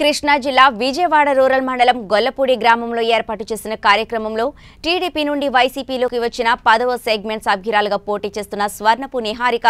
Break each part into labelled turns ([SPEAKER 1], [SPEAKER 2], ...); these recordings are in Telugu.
[SPEAKER 1] కృష్ణా జిల్లా విజయవాడ రూరల్ మండలం గొల్లపూడి గ్రామంలో ఏర్పాటు చేసిన కార్యక్రమంలో టీడీపీ నుండి వైసీపీలోకి వచ్చిన పదవ సెగ్మెంట్ సభ్యురాలుగా పోటీ చేస్తున్న స్వర్ణపు నిహారిక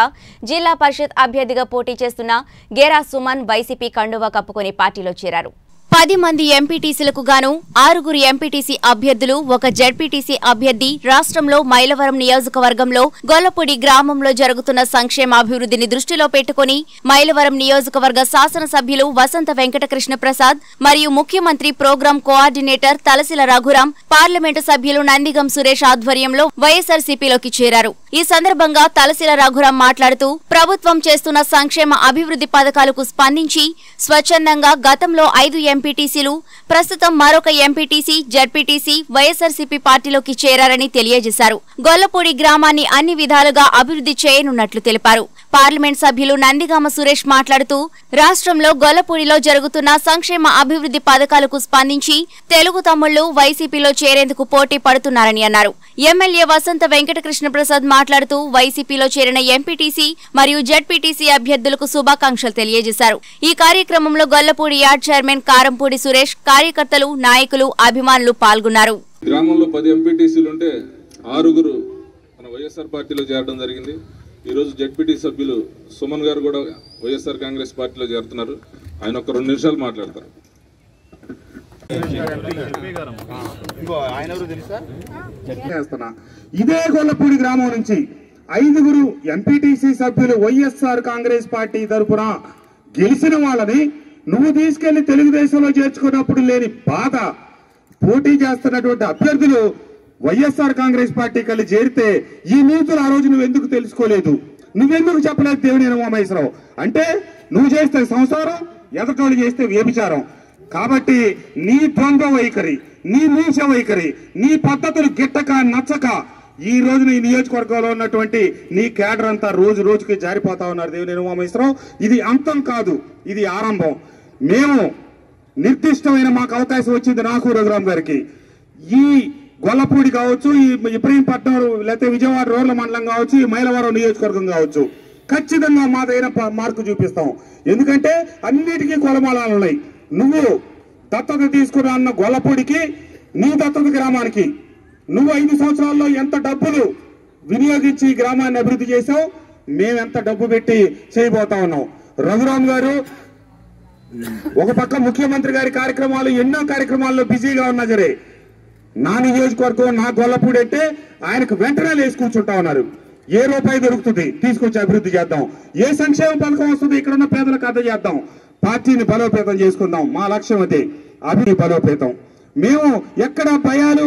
[SPEAKER 1] జిల్లా పరిషత్ అభ్యర్థిగా పోటీ చేస్తున్న గేరా సుమన్ వైసీపీ కండువా కప్పుకొని పార్టీలో చేరారు. పది మంది ఎంపీటీసీలకు గాను ఆరుగురు ఎంపీటీసీ అభ్యర్థులు ఒక జడ్పీటీసీ అభ్యర్థి రాష్ట్రంలో మైలవరం నియోజకవర్గంలో గొల్లపూడి గ్రామంలో జరుగుతున్న సంక్షేమ అభివృద్ధిని దృష్టిలో పెట్టుకుని మైలవరం నియోజకవర్గ శాసనసభ్యులు వసంత వెంకటకృష్ణ ప్రసాద్ మరియు ముఖ్యమంత్రి program coordinator Talasila Raghuram parliament సభ్యులు నందిగం సురేష్ ఆధ్వర్యంలో వైఎస్ఆర్సీపీలోకి చేరారు. ఈ సందర్భంగా తలసిల రఘురాం మాట్లాడుతూ ప్రభుత్వం చేస్తున్న సంక్షేమ అభివృద్ధి పథకాలకు స్పందించి స్వచ్ఛందంగా గతంలో ఐదు ఎంపీటీసీలు ప్రస్తుతం మరొక ఎంపీటీసీ జడ్పీటీసీ వైఎస్ఆర్సీపీ పార్టీలోకి చేరారని తెలియజేశారు. గొల్లపూడి గ్రామాన్ని అన్ని విధాలుగా అభివృద్ధి చేయనున్నట్లు తెలిపారు. పార్లమెంట్ సభ్యులు నందిగామ సురేష్ మాట్లాడుతూ రాష్ట్రంలో గొల్లపూడిలో జరుగుతున్న సంక్షేమ అభివృద్ధి పథకాలకు స్పందించి తెలుగు తమ్ముళ్ళు వైసీపీలో చేరేందుకు పోటీ పడుతున్నారని అన్నారు. ఎమ్మెల్యే వసంత వెంకటకృష్ణ ప్రసాద్ మాట్లాడుతూ వైసీపీలో చేరిన ఎంపీటీసీ మరియు జడ్పీటీసీ అభ్యర్థులకు శుభాకాంక్షలు తెలియజేశారు. ఈ కార్యక్రమంలో గొల్లపూడి యార్డ్ చైర్మన్ కారంపూడి సురేష్ కార్యకర్తలు నాయకులు అభిమానులు పాల్గొన్నారు.
[SPEAKER 2] గ్రామంలో పది ఎంపీటీసీలు ఉంటే ఆరుగురు మన వైఎస్ఆర్ పార్టీలో చేరడం జరిగింది. ఈరోజు జడ్పీటీ సభ్యులు సుమన్ గారు కూడా వైఎస్ఆర్ కాంగ్రెస్ పార్టీలో చేరుతున్నారు. ఆయన ఒక రెండు నిమిషాలు మాట్లాడతారు.
[SPEAKER 3] ఇదే గొల్లపూడి గ్రామం నుంచి ఐదుగురు ఎంపీటీసీ సభ్యులు వైఎస్ఆర్ కాంగ్రెస్ పార్టీ తరపున గెలిచిన వాళ్ళని నువ్వు తీసుకెళ్ళి తెలుగుదేశంలో చేర్చుకున్నప్పుడు లేని బాధ పోటీ చేస్తున్నటువంటి అభ్యర్థులు వైఎస్ఆర్ కాంగ్రెస్ పార్టీ కలిసి చేరితే ఈ నీతులు ఆ రోజు నువ్వు ఎందుకు తెలుసుకోలేదు? నువ్వెందుకు చెప్పలేదు దేవుని ఉమామేశ్వరరావు అంటే నువ్వు చేస్తే సంసారం ఎదటోళ్ళు చేస్తే వ్యభిచారం. కాబట్టి నీ ద్వంద్వ వైఖరి నీ మూస వైఖరి నీ పద్ధతులు గిట్టక నచ్చక ఈ రోజు నీ నియోజకవర్గంలో ఉన్నటువంటి నీ కేడర్ అంతా రోజు రోజుకి జారిపోతా ఉన్నారు దేవుని ఉమామేశ్వరరావు ఇది అంతం కాదు ఇది ఆరంభం. మేము నిర్దిష్టమైన మాకు అవకాశం వచ్చింది నాకు రఘురామ్ గారికి. ఈ గొల్లపూడి కావచ్చు ఈ ఇబ్రహీంపట్నం లేకపోతే విజయవాడ రోడ్ల మండలం కావచ్చు ఈ మైలవరం నియోజకవర్గం కావచ్చు ఖచ్చితంగా మాదైన ప- మార్కు చూపిస్తాం. ఎందుకంటే అన్నిటికీ కొలమాలాలు ఉన్నాయి. నువ్వు దత్తత తీసుకున్నా అన్న గొల్లపూడికి నీ దత్తత గ్రామానికి. నువ్వు ఐదు సంవత్సరాల్లో ఎంత డబ్బులు వినియోగించి గ్రామాన్ని అభివృద్ధి చేసావు మేము ఎంత డబ్బు పెట్టి చేయబోతా ఉన్నాం. రఘురామ్ గారు ఒక పక్క ముఖ్యమంత్రి గారి కార్యక్రమాలు ఎన్నో కార్యక్రమాల్లో బిజీగా ఉన్నా సరే నా నియోజకవర్గం నా గొల్లపూడి అంటే ఆయనకు వెంటనే లేచి కూర్చుంటా ఉన్నారు. ఏ రూపాయి దొరుకుతుంది? తీసుకొచ్చి అభివృద్ధి చేద్దాం. ఏ సంక్షేమ పథకం వస్తుంది? ఇక్కడ ఉన్న పేదలకు అర్థం చేద్దాం. పార్టీని బలోపేతం చేసుకుందాం. మా లక్ష్యం అదే. అభివృద్ధి బలోపేతం. మేము ఎక్కడ భయాలు